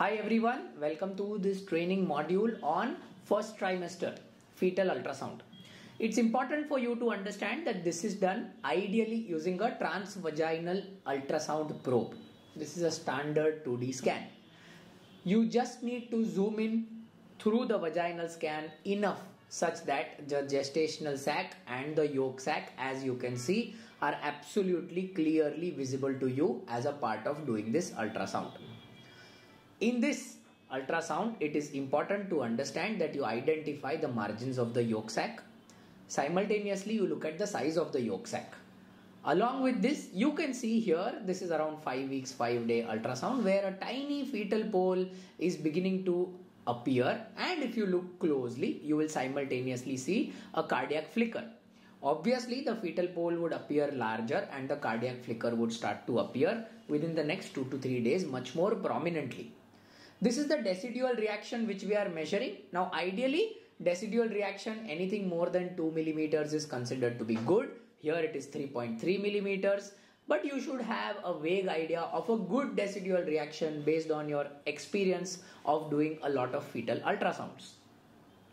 Hi everyone, welcome to this training module on first trimester fetal ultrasound. It's important for you to understand that this is done ideally using a transvaginal ultrasound probe. This is a standard 2D scan. You just need to zoom in through the vaginal scan enough such that the gestational sac and the yolk sac as you can see are absolutely clearly visible to you as a part of doing this ultrasound. In this ultrasound, it is important to understand that you identify the margins of the yolk sac. Simultaneously, you look at the size of the yolk sac. Along with this, you can see here, this is around 5 weeks, 5 day ultrasound where a tiny fetal pole is beginning to appear and if you look closely, you will simultaneously see a cardiac flicker. Obviously, the fetal pole would appear larger and the cardiac flicker would start to appear within the next 2 to 3 days much more prominently. This is the decidual reaction which we are measuring. Now, ideally, decidual reaction anything more than 2 millimeters is considered to be good. Here it is 3.3 millimeters. But you should have a vague idea of a good decidual reaction based on your experience of doing a lot of fetal ultrasounds.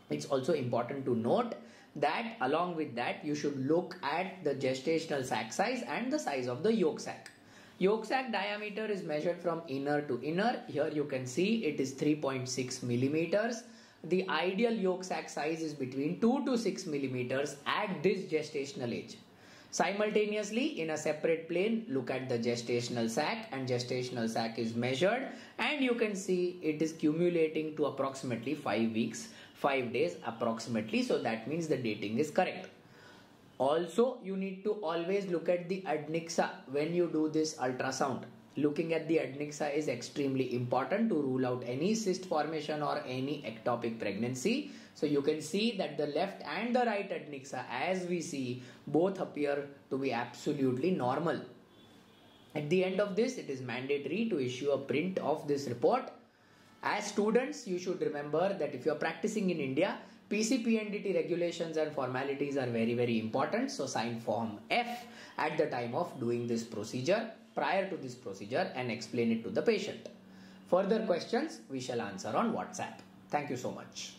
It's also important to note that along with that you should look at the gestational sac size and the size of the yolk sac. Yolk sac diameter is measured from inner to inner. Here you can see it is 3.6 millimeters. The ideal yolk sac size is between 2 to 6 millimeters at this gestational age. Simultaneously, in a separate plane, look at the gestational sac and gestational sac is measured and you can see it is cumulating to approximately 5 weeks, 5 days approximately. So that means the dating is correct. Also, you need to always look at the adnexa when you do this ultrasound. Looking at the adnexa is extremely important to rule out any cyst formation or any ectopic pregnancy. So you can see that the left and the right adnexa as we see both appear to be absolutely normal. At the end of this, it is mandatory to issue a print of this report. As students, you should remember that if you are practicing in India, PCPNDT regulations and formalities are very very important. So sign form F at the time of doing this procedure prior to this procedure and explain it to the patient. Further questions we shall answer on WhatsApp. Thank you so much.